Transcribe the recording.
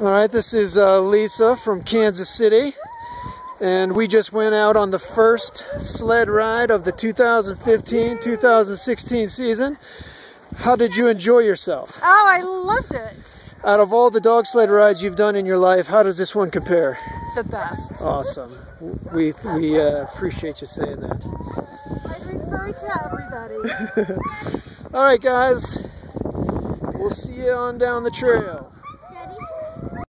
All right, this is uh, Lisa from Kansas City, and we just went out on the first sled ride of the 2015-2016 season. How did you enjoy yourself? Oh, I loved it. Out of all the dog sled rides you've done in your life, how does this one compare? The best. Awesome. We, we uh, appreciate you saying that. I refer to everybody. all right, guys. We'll see you on down the trail.